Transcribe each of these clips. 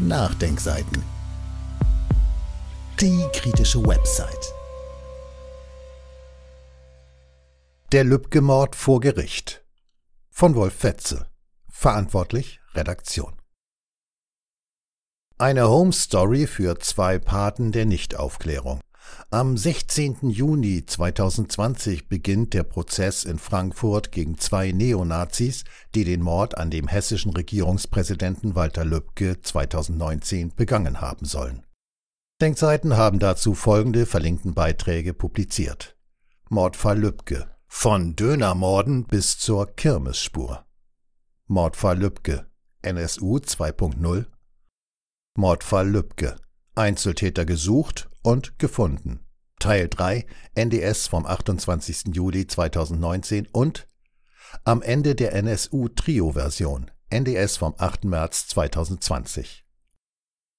Nachdenkseiten. Die kritische Website. Der Lübcke-Mord vor Gericht. Von Wolf Fetze. Verantwortlich Redaktion. Eine Home Story für zwei Paten der Nichtaufklärung. Am 16. Juni 2020 beginnt der Prozess in Frankfurt gegen zwei Neonazis, die den Mord an dem hessischen Regierungspräsidenten Walter Lübcke 2019 begangen haben sollen. Denkseiten haben dazu folgende verlinkten Beiträge publiziert. Mordfall Lübcke. Von Dönermorden bis zur Kirmesspur. Mordfall Lübcke. NSU 2.0. Mordfall Lübcke. Einzeltäter gesucht und gefunden. Teil 3 NDS vom 28. Juli 2019 und am Ende der NSU-Trio-Version NDS vom 8. März 2020.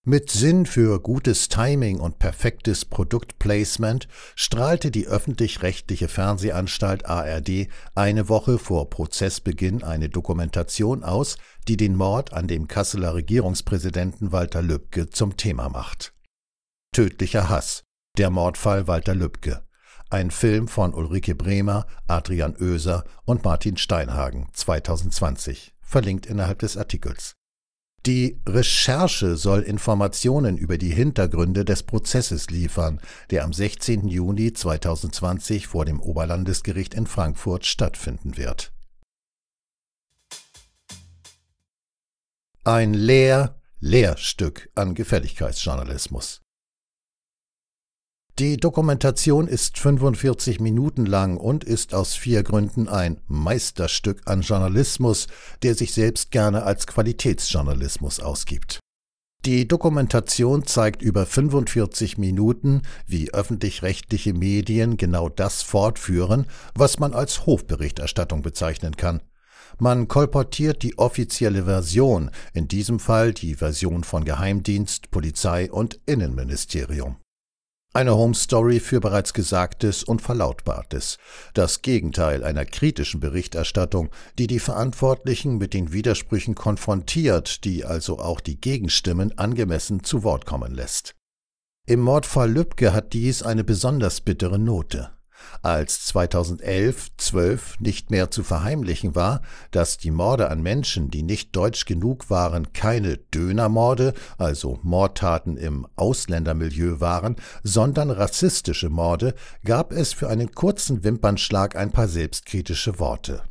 Mit Sinn für gutes Timing und perfektes Produktplacement strahlte die öffentlich-rechtliche Fernsehanstalt ARD eine Woche vor Prozessbeginn eine Dokumentation aus, die den Mord an dem Kasseler Regierungspräsidenten Walter Lübcke zum Thema macht. Tödlicher Hass. Der Mordfall Walter Lübcke. Ein Film von Ulrike Bremer, Adrian Oeser und Martin Steinhagen 2020. Verlinkt innerhalb des Artikels. Die Recherche soll Informationen über die Hintergründe des Prozesses liefern, der am 16. Juni 2020 vor dem Oberlandesgericht in Frankfurt stattfinden wird. Ein Lehr Lehrstück an Gefälligkeitsjournalismus. Die Dokumentation ist 45 Minuten lang und ist aus vier Gründen ein Meisterstück an Journalismus, der sich selbst gerne als Qualitätsjournalismus ausgibt. Die Dokumentation zeigt über 45 Minuten, wie öffentlich-rechtliche Medien genau das fortführen, was man als Hofberichterstattung bezeichnen kann. Man kolportiert die offizielle Version, in diesem Fall die Version von Geheimdienst, Polizei und Innenministerium. Eine Home Story für bereits Gesagtes und Verlautbartes. Das Gegenteil einer kritischen Berichterstattung, die die Verantwortlichen mit den Widersprüchen konfrontiert, die also auch die Gegenstimmen angemessen zu Wort kommen lässt. Im Mordfall Lübcke hat dies eine besonders bittere Note als 2011, 12 nicht mehr zu verheimlichen war, dass die Morde an Menschen, die nicht deutsch genug waren, keine Dönermorde, also Mordtaten im Ausländermilieu waren, sondern rassistische Morde, gab es für einen kurzen Wimpernschlag ein paar selbstkritische Worte.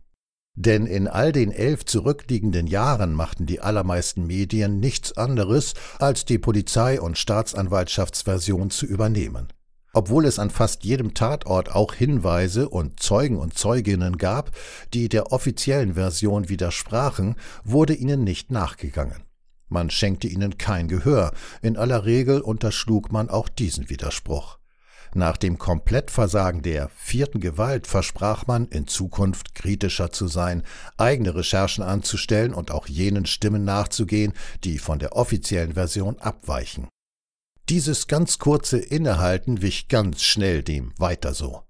Denn in all den elf zurückliegenden Jahren machten die allermeisten Medien nichts anderes, als die Polizei- und Staatsanwaltschaftsversion zu übernehmen. Obwohl es an fast jedem Tatort auch Hinweise und Zeugen und Zeuginnen gab, die der offiziellen Version widersprachen, wurde ihnen nicht nachgegangen. Man schenkte ihnen kein Gehör, in aller Regel unterschlug man auch diesen Widerspruch. Nach dem Komplettversagen der vierten Gewalt versprach man, in Zukunft kritischer zu sein, eigene Recherchen anzustellen und auch jenen Stimmen nachzugehen, die von der offiziellen Version abweichen. Dieses ganz kurze Innehalten wich ganz schnell dem weiter so.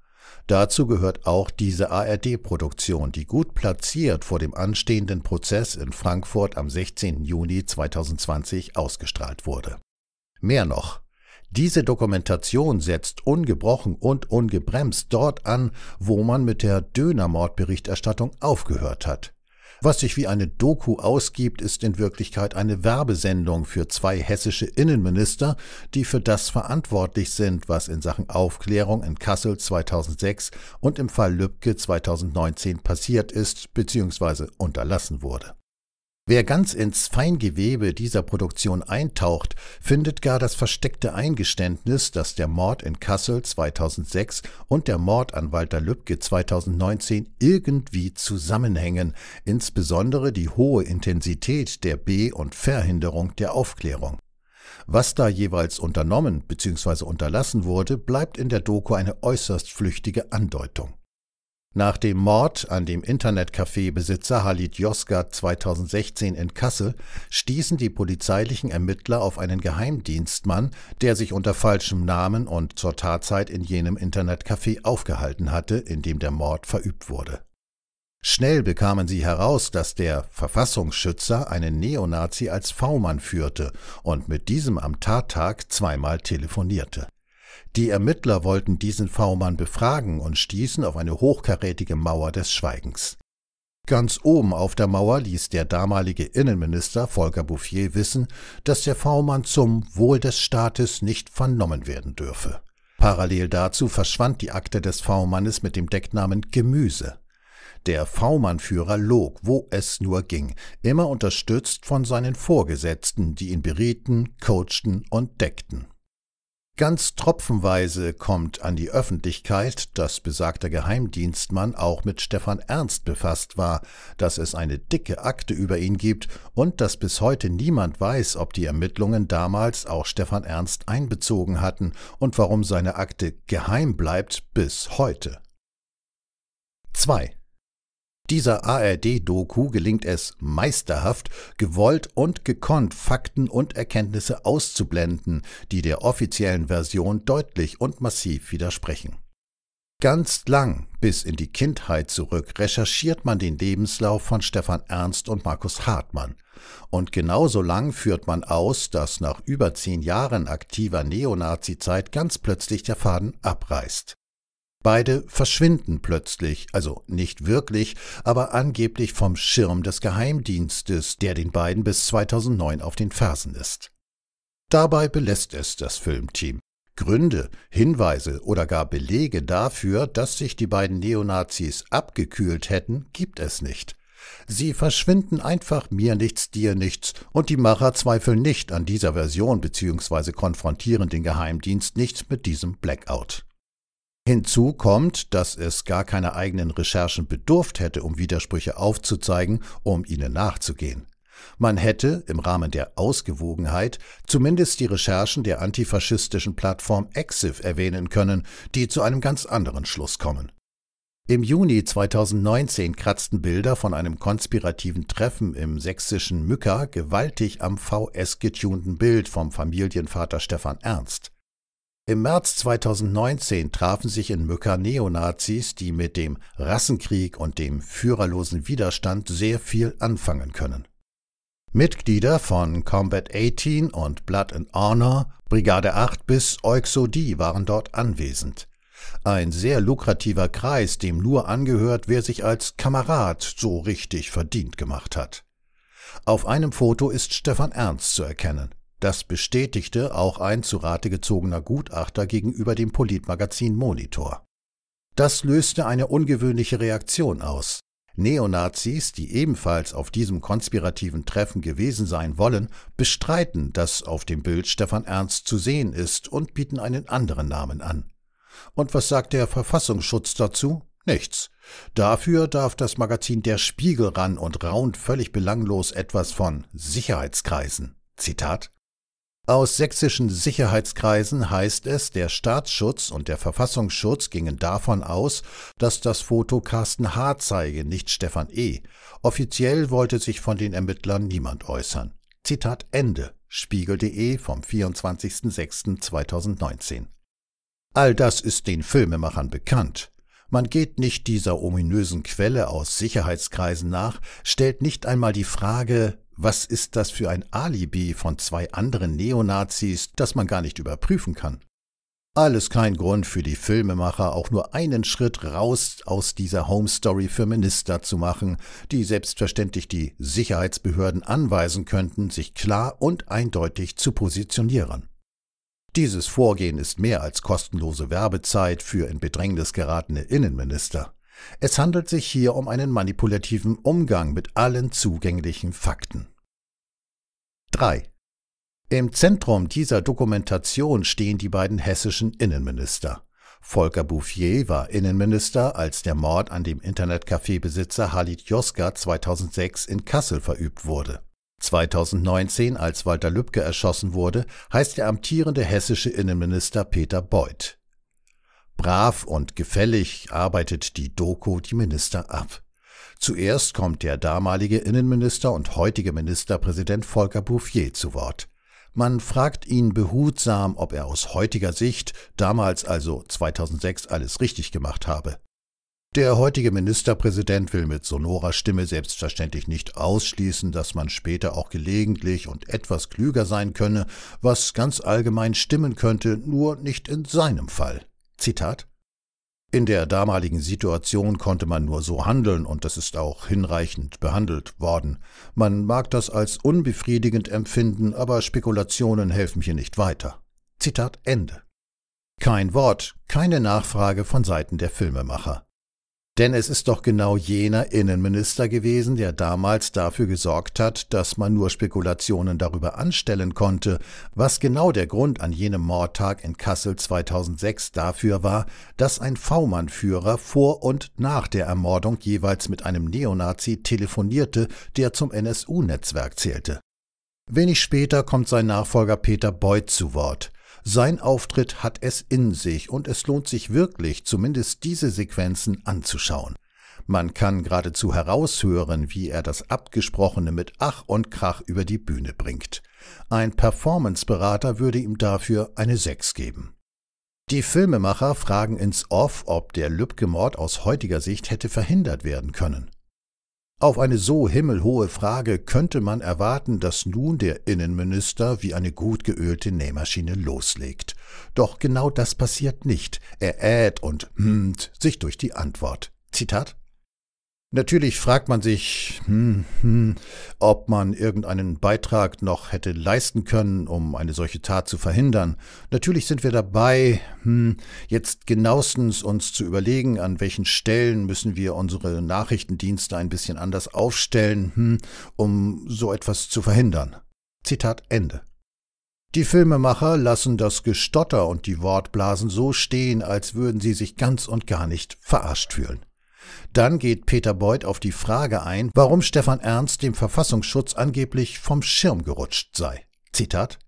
Dazu gehört auch diese ARD-Produktion, die gut platziert vor dem anstehenden Prozess in Frankfurt am 16. Juni 2020 ausgestrahlt wurde. Mehr noch, diese Dokumentation setzt ungebrochen und ungebremst dort an, wo man mit der Dönermordberichterstattung aufgehört hat. Was sich wie eine Doku ausgibt, ist in Wirklichkeit eine Werbesendung für zwei hessische Innenminister, die für das verantwortlich sind, was in Sachen Aufklärung in Kassel 2006 und im Fall Lübcke 2019 passiert ist bzw. unterlassen wurde. Wer ganz ins Feingewebe dieser Produktion eintaucht, findet gar das versteckte Eingeständnis, dass der Mord in Kassel 2006 und der Mord an Walter Lübcke 2019 irgendwie zusammenhängen, insbesondere die hohe Intensität der Be- und Verhinderung der Aufklärung. Was da jeweils unternommen bzw. unterlassen wurde, bleibt in der Doku eine äußerst flüchtige Andeutung. Nach dem Mord an dem Internetcafé-Besitzer Halid Yozgat 2016 in Kassel stießen die polizeilichen Ermittler auf einen Geheimdienstmann, der sich unter falschem Namen und zur Tatzeit in jenem Internetcafé aufgehalten hatte, in dem der Mord verübt wurde. Schnell bekamen sie heraus, dass der Verfassungsschützer einen Neonazi als V-Mann führte und mit diesem am Tattag zweimal telefonierte. Die Ermittler wollten diesen V-Mann befragen und stießen auf eine hochkarätige Mauer des Schweigens. Ganz oben auf der Mauer ließ der damalige Innenminister Volker Bouffier wissen, dass der V-Mann zum Wohl des Staates nicht vernommen werden dürfe. Parallel dazu verschwand die Akte des V-Mannes mit dem Decknamen Gemüse. Der V-Mann-Führer log, wo es nur ging, immer unterstützt von seinen Vorgesetzten, die ihn berieten, coachten und deckten. Ganz tropfenweise kommt an die Öffentlichkeit, dass besagter Geheimdienstmann auch mit Stefan Ernst befasst war, dass es eine dicke Akte über ihn gibt und dass bis heute niemand weiß, ob die Ermittlungen damals auch Stefan Ernst einbezogen hatten und warum seine Akte geheim bleibt bis heute. 2. Dieser ARD-Doku gelingt es meisterhaft, gewollt und gekonnt Fakten und Erkenntnisse auszublenden, die der offiziellen Version deutlich und massiv widersprechen. Ganz lang, bis in die Kindheit zurück, recherchiert man den Lebenslauf von Stefan Ernst und Markus Hartmann. Und genauso lang führt man aus, dass nach über zehn Jahren aktiver Neonazi-Zeit ganz plötzlich der Faden abreißt. Beide verschwinden plötzlich, also nicht wirklich, aber angeblich vom Schirm des Geheimdienstes, der den beiden bis 2009 auf den Fersen ist. Dabei belässt es das Filmteam. Gründe, Hinweise oder gar Belege dafür, dass sich die beiden Neonazis abgekühlt hätten, gibt es nicht. Sie verschwinden einfach mir nichts, dir nichts, und die Macher zweifeln nicht an dieser Version bzw. konfrontieren den Geheimdienst nicht mit diesem Blackout. Hinzu kommt, dass es gar keine eigenen Recherchen bedurft hätte, um Widersprüche aufzuzeigen, um ihnen nachzugehen. Man hätte im Rahmen der Ausgewogenheit zumindest die Recherchen der antifaschistischen Plattform Exif erwähnen können, die zu einem ganz anderen Schluss kommen. Im Juni 2019 kratzten Bilder von einem konspirativen Treffen im sächsischen Mücker gewaltig am VS getunten Bild vom Familienvater Stefan Ernst. Im März 2019 trafen sich in Mücker Neonazis, die mit dem Rassenkrieg und dem führerlosen Widerstand sehr viel anfangen können. Mitglieder von Combat 18 und Blood and Honor, Brigade 8 bis Euxodie waren dort anwesend. Ein sehr lukrativer Kreis, dem nur angehört, wer sich als Kamerad so richtig verdient gemacht hat. Auf einem Foto ist Stefan Ernst zu erkennen. Das bestätigte auch ein zu Rate gezogener Gutachter gegenüber dem Politmagazin Monitor. Das löste eine ungewöhnliche Reaktion aus. Neonazis, die ebenfalls auf diesem konspirativen Treffen gewesen sein wollen, bestreiten, dass auf dem Bild Stefan Ernst zu sehen ist und bieten einen anderen Namen an. Und was sagt der Verfassungsschutz dazu? Nichts. Dafür darf das Magazin Der Spiegel ran und raunt völlig belanglos etwas von Sicherheitskreisen. Zitat aus sächsischen Sicherheitskreisen heißt es, der Staatsschutz und der Verfassungsschutz gingen davon aus, dass das Foto Carsten H. zeige, nicht Stefan E. Offiziell wollte sich von den Ermittlern niemand äußern. Zitat Ende. Spiegel.de vom 24.06.2019. All das ist den Filmemachern bekannt. Man geht nicht dieser ominösen Quelle aus Sicherheitskreisen nach, stellt nicht einmal die Frage, was ist das für ein Alibi von zwei anderen Neonazis, das man gar nicht überprüfen kann? Alles kein Grund für die Filmemacher, auch nur einen Schritt raus aus dieser Home Story für Minister zu machen, die selbstverständlich die Sicherheitsbehörden anweisen könnten, sich klar und eindeutig zu positionieren. Dieses Vorgehen ist mehr als kostenlose Werbezeit für in Bedrängnis geratene Innenminister. Es handelt sich hier um einen manipulativen Umgang mit allen zugänglichen Fakten. 3. Im Zentrum dieser Dokumentation stehen die beiden hessischen Innenminister. Volker Bouffier war Innenminister, als der Mord an dem Internetcafé-Besitzer Halit Joska 2006 in Kassel verübt wurde. 2019, als Walter Lübcke erschossen wurde, heißt der amtierende hessische Innenminister Peter Beuth. Brav und gefällig arbeitet die Doku die Minister ab. Zuerst kommt der damalige Innenminister und heutige Ministerpräsident Volker Bouffier zu Wort. Man fragt ihn behutsam, ob er aus heutiger Sicht damals also 2006 alles richtig gemacht habe. Der heutige Ministerpräsident will mit sonorer Stimme selbstverständlich nicht ausschließen, dass man später auch gelegentlich und etwas klüger sein könne, was ganz allgemein stimmen könnte, nur nicht in seinem Fall. Zitat in der damaligen Situation konnte man nur so handeln, und das ist auch hinreichend behandelt worden. Man mag das als unbefriedigend empfinden, aber Spekulationen helfen hier nicht weiter. Zitat Ende. Kein Wort, keine Nachfrage von Seiten der Filmemacher. Denn es ist doch genau jener Innenminister gewesen, der damals dafür gesorgt hat, dass man nur Spekulationen darüber anstellen konnte, was genau der Grund an jenem Mordtag in Kassel 2006 dafür war, dass ein V-Mann-Führer vor und nach der Ermordung jeweils mit einem Neonazi telefonierte, der zum NSU-Netzwerk zählte. Wenig später kommt sein Nachfolger Peter Beuth zu Wort. Sein Auftritt hat es in sich und es lohnt sich wirklich, zumindest diese Sequenzen anzuschauen. Man kann geradezu heraushören, wie er das Abgesprochene mit Ach und Krach über die Bühne bringt. Ein Performanceberater würde ihm dafür eine Sechs geben. Die Filmemacher fragen ins Off, ob der Lübcke-Mord aus heutiger Sicht hätte verhindert werden können. Auf eine so himmelhohe Frage könnte man erwarten, dass nun der Innenminister wie eine gut geölte Nähmaschine loslegt. Doch genau das passiert nicht. Er äht und hmmt sich durch die Antwort. Zitat Natürlich fragt man sich, hm, hm, ob man irgendeinen Beitrag noch hätte leisten können, um eine solche Tat zu verhindern. Natürlich sind wir dabei, hm, jetzt genauestens uns zu überlegen, an welchen Stellen müssen wir unsere Nachrichtendienste ein bisschen anders aufstellen, hm, um so etwas zu verhindern. Zitat Ende. Die Filmemacher lassen das Gestotter und die Wortblasen so stehen, als würden sie sich ganz und gar nicht verarscht fühlen. Dann geht Peter Beuth auf die Frage ein, warum Stefan Ernst dem Verfassungsschutz angeblich vom Schirm gerutscht sei. Zitat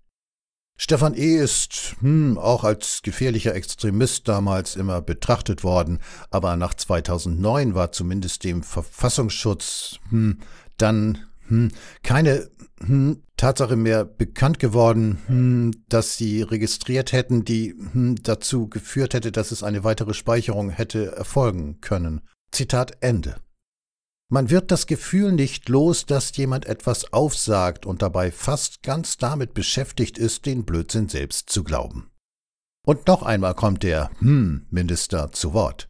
Stefan E. ist hm, auch als gefährlicher Extremist damals immer betrachtet worden, aber nach 2009 war zumindest dem Verfassungsschutz hm, dann hm, keine hm, Tatsache mehr bekannt geworden, hm, dass sie registriert hätten, die hm, dazu geführt hätte, dass es eine weitere Speicherung hätte erfolgen können. Zitat Ende. Man wird das Gefühl nicht los, dass jemand etwas aufsagt und dabei fast ganz damit beschäftigt ist, den Blödsinn selbst zu glauben. Und noch einmal kommt der Hm-Minister zu Wort.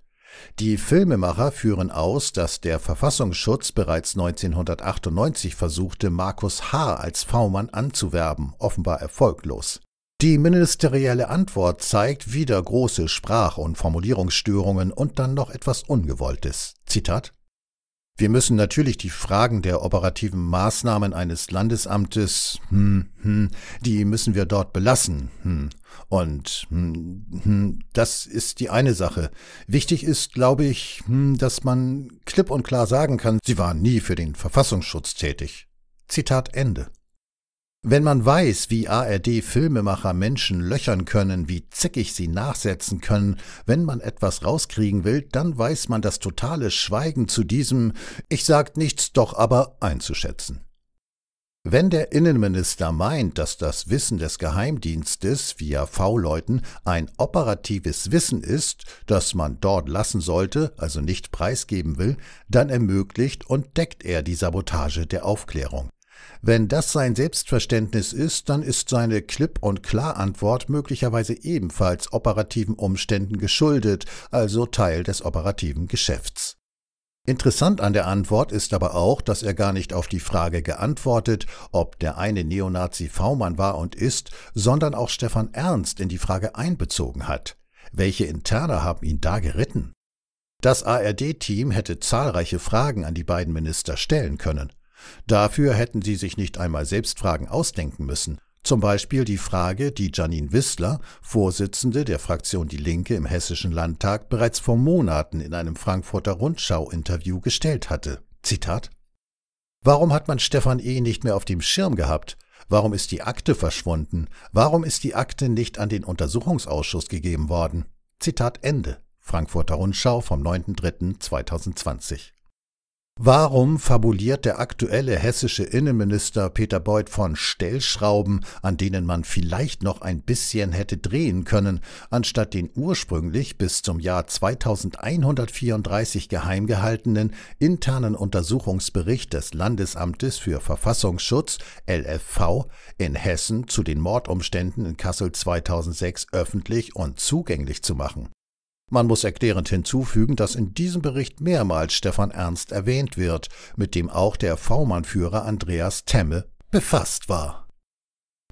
Die Filmemacher führen aus, dass der Verfassungsschutz bereits 1998 versuchte, Markus H. als V-Mann anzuwerben, offenbar erfolglos. Die ministerielle Antwort zeigt wieder große Sprach- und Formulierungsstörungen und dann noch etwas Ungewolltes. Zitat wir müssen natürlich die Fragen der operativen Maßnahmen eines Landesamtes, hm, hm, die müssen wir dort belassen. Hm. Und hm, hm, das ist die eine Sache. Wichtig ist, glaube ich, hm, dass man klipp und klar sagen kann, sie waren nie für den Verfassungsschutz tätig. Zitat Ende. Wenn man weiß, wie ARD-Filmemacher Menschen löchern können, wie zickig sie nachsetzen können, wenn man etwas rauskriegen will, dann weiß man das totale Schweigen zu diesem Ich sag nichts doch aber einzuschätzen. Wenn der Innenminister meint, dass das Wissen des Geheimdienstes via V-Leuten ein operatives Wissen ist, das man dort lassen sollte, also nicht preisgeben will, dann ermöglicht und deckt er die Sabotage der Aufklärung. Wenn das sein Selbstverständnis ist, dann ist seine Klipp- und Klar-Antwort möglicherweise ebenfalls operativen Umständen geschuldet, also Teil des operativen Geschäfts. Interessant an der Antwort ist aber auch, dass er gar nicht auf die Frage geantwortet, ob der eine Neonazi V-Mann war und ist, sondern auch Stefan Ernst in die Frage einbezogen hat. Welche Interne haben ihn da geritten? Das ARD-Team hätte zahlreiche Fragen an die beiden Minister stellen können. Dafür hätten sie sich nicht einmal selbst Fragen ausdenken müssen. Zum Beispiel die Frage, die Janine Wissler, Vorsitzende der Fraktion Die Linke im Hessischen Landtag, bereits vor Monaten in einem Frankfurter Rundschau-Interview gestellt hatte. Zitat Warum hat man Stefan E. nicht mehr auf dem Schirm gehabt? Warum ist die Akte verschwunden? Warum ist die Akte nicht an den Untersuchungsausschuss gegeben worden? Zitat Ende. Frankfurter Rundschau vom 9.3.2020 Warum fabuliert der aktuelle hessische Innenminister Peter Beuth von Stellschrauben, an denen man vielleicht noch ein bisschen hätte drehen können, anstatt den ursprünglich bis zum Jahr 2134 geheim gehaltenen internen Untersuchungsbericht des Landesamtes für Verfassungsschutz LFV in Hessen zu den Mordumständen in Kassel 2006 öffentlich und zugänglich zu machen? Man muss erklärend hinzufügen, dass in diesem Bericht mehrmals Stefan Ernst erwähnt wird, mit dem auch der V-Mann-Führer Andreas Temme befasst war.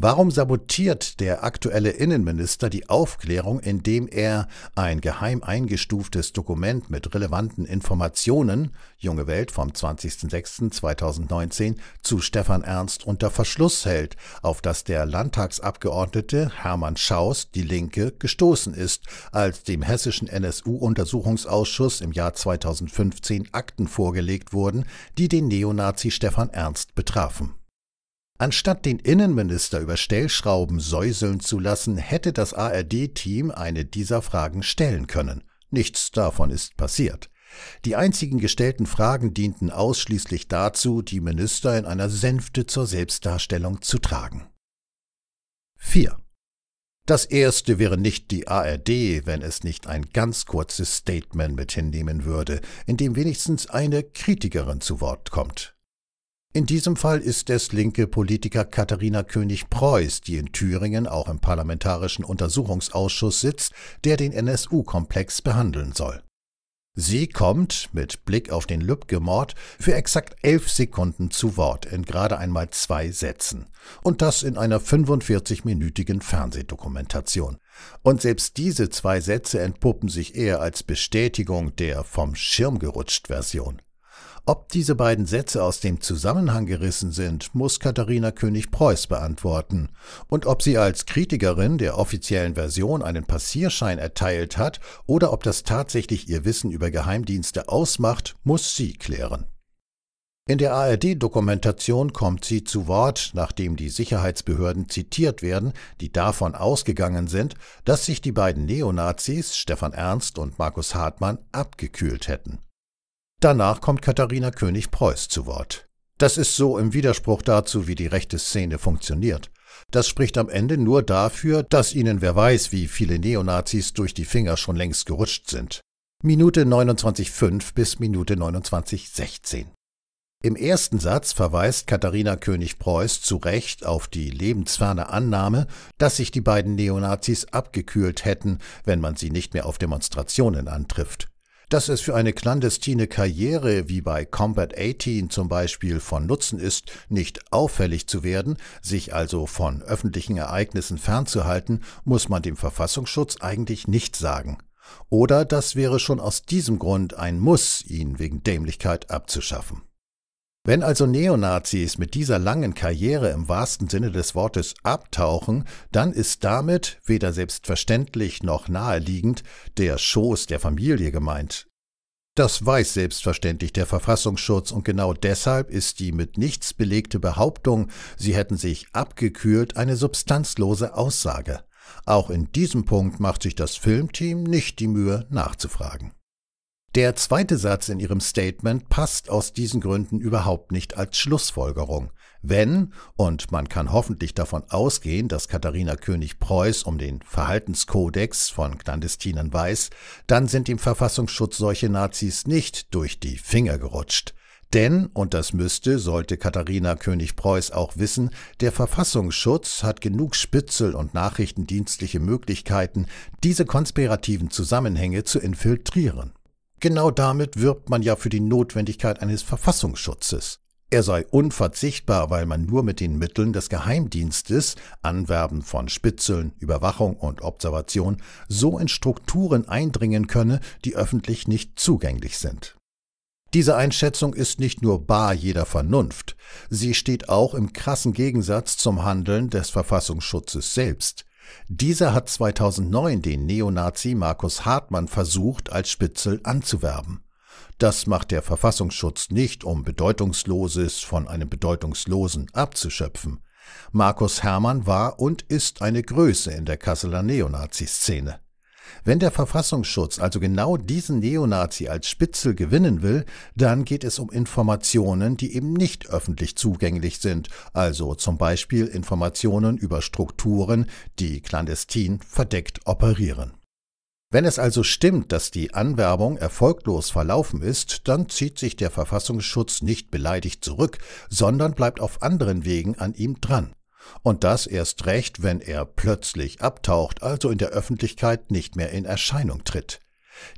Warum sabotiert der aktuelle Innenminister die Aufklärung, indem er ein geheim eingestuftes Dokument mit relevanten Informationen, Junge Welt vom 20.06.2019, zu Stefan Ernst unter Verschluss hält, auf das der Landtagsabgeordnete Hermann Schaus, die Linke, gestoßen ist, als dem hessischen NSU-Untersuchungsausschuss im Jahr 2015 Akten vorgelegt wurden, die den Neonazi Stefan Ernst betrafen? Anstatt den Innenminister über Stellschrauben säuseln zu lassen, hätte das ARD-Team eine dieser Fragen stellen können. Nichts davon ist passiert. Die einzigen gestellten Fragen dienten ausschließlich dazu, die Minister in einer Sänfte zur Selbstdarstellung zu tragen. 4. Das erste wäre nicht die ARD, wenn es nicht ein ganz kurzes Statement mit hinnehmen würde, in dem wenigstens eine Kritikerin zu Wort kommt. In diesem Fall ist es linke Politiker Katharina König-Preuß, die in Thüringen auch im Parlamentarischen Untersuchungsausschuss sitzt, der den NSU-Komplex behandeln soll. Sie kommt, mit Blick auf den Lübcke-Mord, für exakt elf Sekunden zu Wort in gerade einmal zwei Sätzen. Und das in einer 45-minütigen Fernsehdokumentation. Und selbst diese zwei Sätze entpuppen sich eher als Bestätigung der vom Schirm gerutscht Version. Ob diese beiden Sätze aus dem Zusammenhang gerissen sind, muss Katharina König-Preuß beantworten. Und ob sie als Kritikerin der offiziellen Version einen Passierschein erteilt hat oder ob das tatsächlich ihr Wissen über Geheimdienste ausmacht, muss sie klären. In der ARD-Dokumentation kommt sie zu Wort, nachdem die Sicherheitsbehörden zitiert werden, die davon ausgegangen sind, dass sich die beiden Neonazis, Stefan Ernst und Markus Hartmann, abgekühlt hätten. Danach kommt Katharina König-Preuß zu Wort. Das ist so im Widerspruch dazu, wie die rechte Szene funktioniert. Das spricht am Ende nur dafür, dass ihnen wer weiß, wie viele Neonazis durch die Finger schon längst gerutscht sind. Minute 29,5 bis Minute 29,16. Im ersten Satz verweist Katharina König-Preuß zu Recht auf die lebensferne Annahme, dass sich die beiden Neonazis abgekühlt hätten, wenn man sie nicht mehr auf Demonstrationen antrifft dass es für eine clandestine Karriere wie bei Combat 18 zum Beispiel von Nutzen ist, nicht auffällig zu werden, sich also von öffentlichen Ereignissen fernzuhalten, muss man dem Verfassungsschutz eigentlich nicht sagen. Oder das wäre schon aus diesem Grund ein Muss, ihn wegen Dämlichkeit abzuschaffen. Wenn also Neonazis mit dieser langen Karriere im wahrsten Sinne des Wortes abtauchen, dann ist damit, weder selbstverständlich noch naheliegend, der Schoß der Familie gemeint. Das weiß selbstverständlich der Verfassungsschutz und genau deshalb ist die mit nichts belegte Behauptung, sie hätten sich abgekühlt, eine substanzlose Aussage. Auch in diesem Punkt macht sich das Filmteam nicht die Mühe nachzufragen. Der zweite Satz in ihrem Statement passt aus diesen Gründen überhaupt nicht als Schlussfolgerung. Wenn, und man kann hoffentlich davon ausgehen, dass Katharina König-Preuß um den Verhaltenskodex von Clandestinen weiß, dann sind dem Verfassungsschutz solche Nazis nicht durch die Finger gerutscht. Denn, und das müsste, sollte Katharina König-Preuß auch wissen, der Verfassungsschutz hat genug Spitzel und nachrichtendienstliche Möglichkeiten, diese konspirativen Zusammenhänge zu infiltrieren. Genau damit wirbt man ja für die Notwendigkeit eines Verfassungsschutzes. Er sei unverzichtbar, weil man nur mit den Mitteln des Geheimdienstes, Anwerben von Spitzeln, Überwachung und Observation, so in Strukturen eindringen könne, die öffentlich nicht zugänglich sind. Diese Einschätzung ist nicht nur bar jeder Vernunft, sie steht auch im krassen Gegensatz zum Handeln des Verfassungsschutzes selbst. Dieser hat 2009 den Neonazi Markus Hartmann versucht, als Spitzel anzuwerben. Das macht der Verfassungsschutz nicht, um Bedeutungsloses von einem Bedeutungslosen abzuschöpfen. Markus Hermann war und ist eine Größe in der Kasseler Neonazi-Szene. Wenn der Verfassungsschutz also genau diesen Neonazi als Spitzel gewinnen will, dann geht es um Informationen, die eben nicht öffentlich zugänglich sind, also zum Beispiel Informationen über Strukturen, die clandestin verdeckt operieren. Wenn es also stimmt, dass die Anwerbung erfolglos verlaufen ist, dann zieht sich der Verfassungsschutz nicht beleidigt zurück, sondern bleibt auf anderen Wegen an ihm dran. Und das erst recht, wenn er plötzlich abtaucht, also in der Öffentlichkeit nicht mehr in Erscheinung tritt.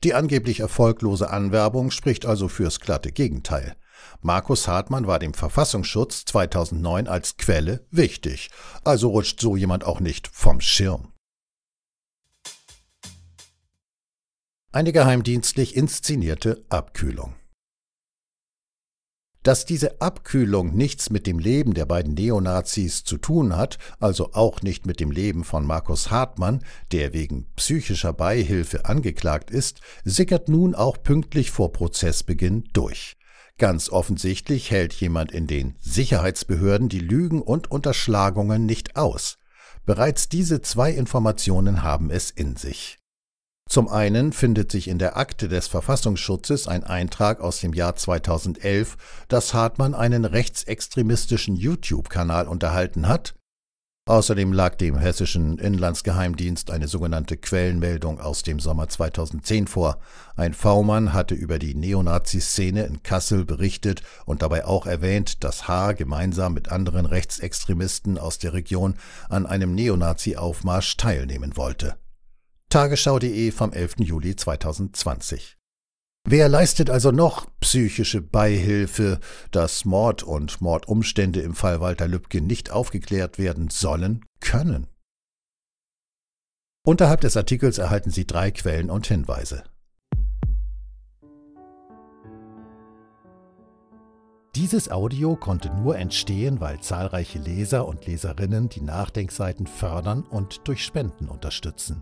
Die angeblich erfolglose Anwerbung spricht also fürs glatte Gegenteil. Markus Hartmann war dem Verfassungsschutz 2009 als Quelle wichtig, also rutscht so jemand auch nicht vom Schirm. Eine geheimdienstlich inszenierte Abkühlung. Dass diese Abkühlung nichts mit dem Leben der beiden Neonazis zu tun hat, also auch nicht mit dem Leben von Markus Hartmann, der wegen psychischer Beihilfe angeklagt ist, sickert nun auch pünktlich vor Prozessbeginn durch. Ganz offensichtlich hält jemand in den Sicherheitsbehörden die Lügen und Unterschlagungen nicht aus. Bereits diese zwei Informationen haben es in sich. Zum einen findet sich in der Akte des Verfassungsschutzes ein Eintrag aus dem Jahr 2011, dass Hartmann einen rechtsextremistischen YouTube-Kanal unterhalten hat. Außerdem lag dem hessischen Inlandsgeheimdienst eine sogenannte Quellenmeldung aus dem Sommer 2010 vor. Ein V-Mann hatte über die Neonazi-Szene in Kassel berichtet und dabei auch erwähnt, dass H. gemeinsam mit anderen Rechtsextremisten aus der Region an einem Neonazi-Aufmarsch teilnehmen wollte. Tagesschau.de vom 11. Juli 2020. Wer leistet also noch psychische Beihilfe, dass Mord und Mordumstände im Fall Walter Lübcke nicht aufgeklärt werden sollen, können? Unterhalb des Artikels erhalten Sie drei Quellen und Hinweise. Dieses Audio konnte nur entstehen, weil zahlreiche Leser und Leserinnen die Nachdenkseiten fördern und durch Spenden unterstützen.